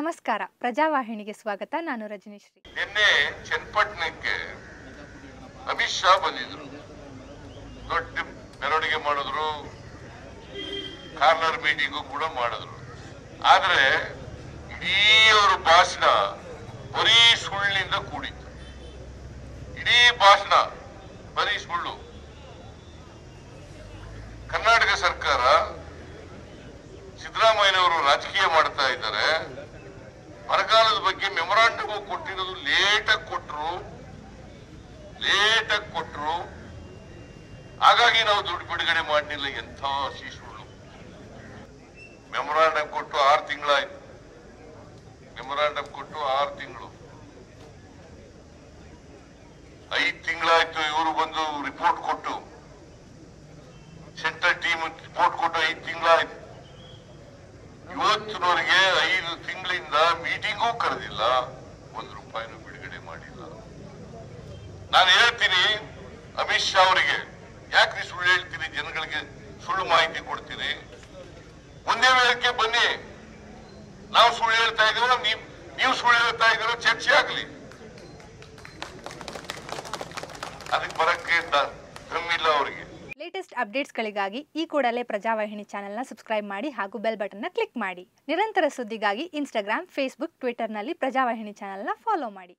ನಮಸ್ಕಾರ. ಪ್ರಜಾವಾಹಿನಿಗೆ ಸ್ವಾಗತ. ನಾನು ರಜನೀಶ್ರೀ. ನಿನ್ನೆ ಚನ್ನಪಟ್ಟಣಕ್ಕೆ ಅಮಿತ್ ಶಾ ಬಂದಿದ್ರು. ದೊಡ್ಡ ಮೆರವಣಿಗೆ ಮಾಡಿದ್ರು. ಕಾರ್ನರ್ ಮೀಟಿಂಗು ಕೂಡ ಮಾಡಿದ್ರು. ಆದ್ರೆ ಇಡೀ ಅವರ ಭಾಷಣ ಬರೀ ಸುಳ್ಳಿನಿಂದ ಕೂಡಿತ್ತು. ಇಡೀ ಭಾಷಣ ಬರೀ ಸುಳ್ಳು. ಕರ್ನಾಟಕ ಸರ್ಕಾರ ಸಿದ್ದರಾಮಯ್ಯನವರು ರಾಜಕೀಯ ಮಾಡ್ತಾ ಇದ್ದಾರೆ. ಬಗ್ಗೆ ಮೆಮೊರಾಂಡಮ್ ಕೊಟ್ಟಿರೋದು ಲೇಟಾಗಿ ಕೊಟ್ರು. ಲೇಟಾಗಿ ಕೊಟ್ರು. ಹಾಗಾಗಿ ನಾವು ದುಡ್ಡು ಬಿಡುಗಡೆ ಮಾಡಲಿಲ್ಲ ಎಂಥ ಶಿಶುಗಳು. ಮೆಮೊರಾಂಡಮ್ ಕೊಟ್ಟು ಆರು ತಿಂಗಳಾಯ್ತು. ಮೆಮೊರಾಂಡಮ್ ಕೊಟ್ಟು ಆರು ತಿಂಗಳು. ಐದು ತಿಂಗಳಾಯ್ತು ಇವರು ಬಂದು ರಿಪೋರ್ಟ್ ಕೊಟ್ಟು. ಸೆಂಟ್ರಲ್ ಟೀಮ್ ರಿಪೋರ್ಟ್ ಕೊಟ್ಟು ಐದು ತಿಂಗಳಾಯ್ತು. ಇವತ್ತಿನವರೆಗೆ ಐದು ಮೀಟಿಂಗೂ ಕರೆದಿಲ್ಲ, ಒಂದು ರೂಪಾಯಿನೂ ಬಿಡುಗಡೆ ಮಾಡಿಲ್ಲ. ನಾನು ಹೇಳ್ತೀನಿ, ಅಮಿತ್ ಶಾ ಅವರಿಗೆ ಯಾಕ್ರಿ ಸುಳ್ಳು ಹೇಳ್ತೀನಿ, ಜನಗಳಿಗೆ ಸುಳ್ಳು ಮಾಹಿತಿ ಕೊಡ್ತೀನಿ? ಒಂದೇ ವೇಳಕ್ಕೆ ಬನ್ನಿ. ನಾವು ಸುಳ್ಳು ಹೇಳ್ತಾ ಇದ್ದೀರೋ ನೀವು ಸುಳ್ಳು ಹೇಳ್ತಾ ಇದ್ದೀರೋ, ಚರ್ಚೆ ಆಗಲಿ. ಅದಕ್ಕೆ ಬರಕ್ಕೆ ದಮ್ಮಿಲ್ಲ ಅವರಿಗೆ. ಲೇಟೆಸ್ಟ್ ಅಪ್ಡೇಟ್ಸ್ಗಳಿಗಾಗಿ ಈ ಕೂಡಲೇ ಪ್ರಜಾವಾಹಿನಿ ಚಾನೆಲ್ನ ಸಬ್ಸ್ಕ್ರೈಬ್ ಮಾಡಿ ಹಾಗೂ ಬೆಲ್ ಬಟನ್ನ ಕ್ಲಿಕ್ ಮಾಡಿ. ನಿರಂತರ ಸುದ್ದಿಗಾಗಿ ಇನ್ಸ್ಟಾಗ್ರಾಮ್ ಫೇಸ್ಬುಕ್ ಟ್ವಿಟರ್ನಲ್ಲಿ ಪ್ರಜಾವಾಹಿನಿ ಚಾನೆಲ್ನ ಫಾಲೋ ಮಾಡಿ.